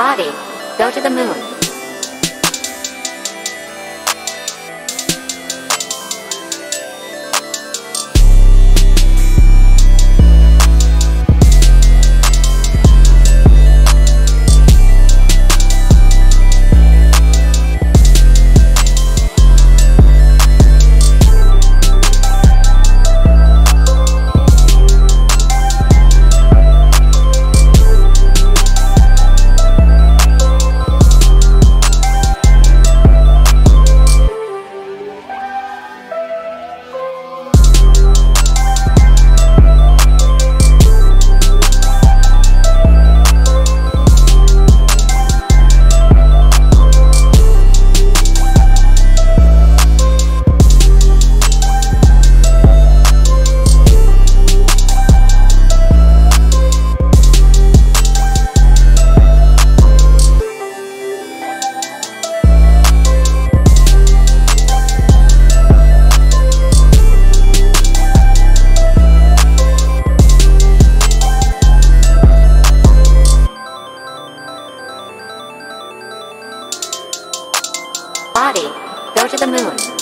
Body, go to the moon. body, go to the moon.